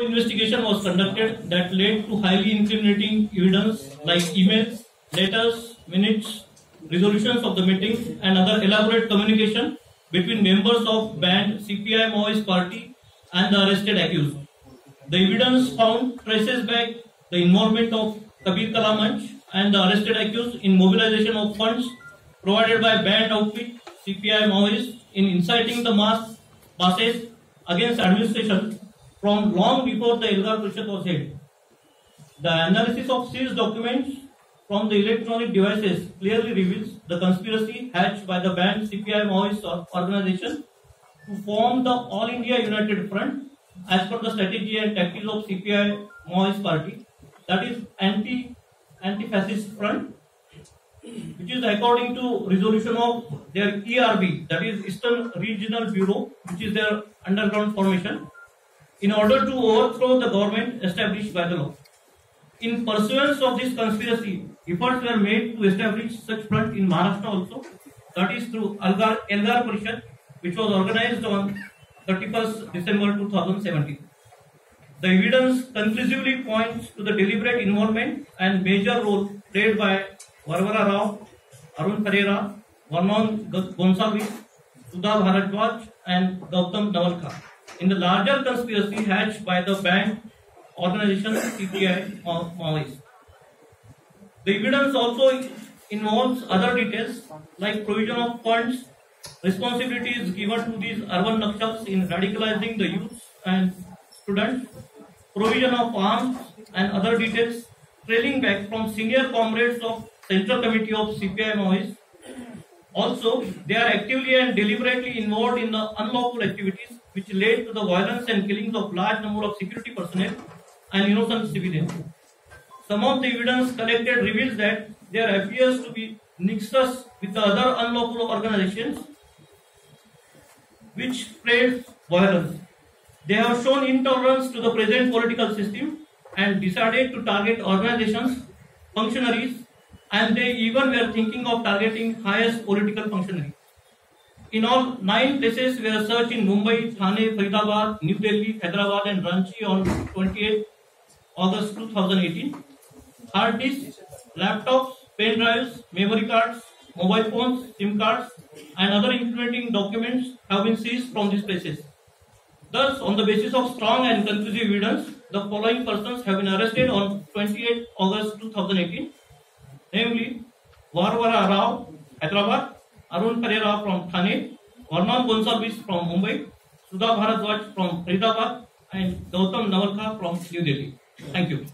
investigation was conducted that led to highly incriminating evidence like emails, letters, minutes, resolutions of the meetings, and other elaborate communication between members of banned CPI Maoist party and the arrested accused. The evidence found traces back the involvement of Kabir Kala Manch and the arrested accused in mobilization of funds provided by banned outfit CPI Maoist in inciting the mass masses against administration from long before the Elgar Parishad was held. The analysis of seized documents from the electronic devices clearly reveals the conspiracy hatched by the banned CPI Maoist organization to form the All India United Front as per the strategy and tactics of CPI Maoist party, that is anti anti-fascist front, which is according to resolution of their ERB, that is Eastern Regional Bureau, which is their underground formation, in order to overthrow the government established by the law. In pursuance of this conspiracy, efforts were made to establish such front in Maharashtra also, that is through Elgar, Elgar Parishad, which was organized on 31st December 2017. The evidence conclusively points to the deliberate involvement and major role played by Varvara Rao, Arun Ferreira, Vernon Gonsalves, Sudha Bharadwaj, and Gautam Navlakha in the larger conspiracy hatched by the banned organization CPI Maoist. The evidence also involves other details like provision of funds, responsibilities given to these urban Naxals in radicalizing the youth and students, provision of arms and other details trailing back from senior comrades of Central Committee of CPI Maoist. Also, they are actively and deliberately involved in the unlawful activities which led to the violence and killings of large number of security personnel and innocent civilians. Some of the evidence collected reveals that there appears to be nexus with the other unlawful organizations which spread violence. They have shown intolerance to the present political system and decided to target organizations, functionaries, and they even were thinking of targeting highest political functionaries. In all, nine places were searched in Mumbai, Thane, Faridabad, New Delhi, Hyderabad, and Ranchi on 28 August 2018. Hard disks, laptops, pen drives, memory cards, mobile phones, SIM cards, and other incriminating documents have been seized from these places. Thus, on the basis of strong and conclusive evidence, the following persons have been arrested on 28 August 2018, namely Varvara Rao, Hyderabad, Arun Pereira from Thane, Varman Gonsalves from Mumbai, Sudha Bharadwaj from Faridabad, and Gautam Navalkar from New Delhi. Thank you.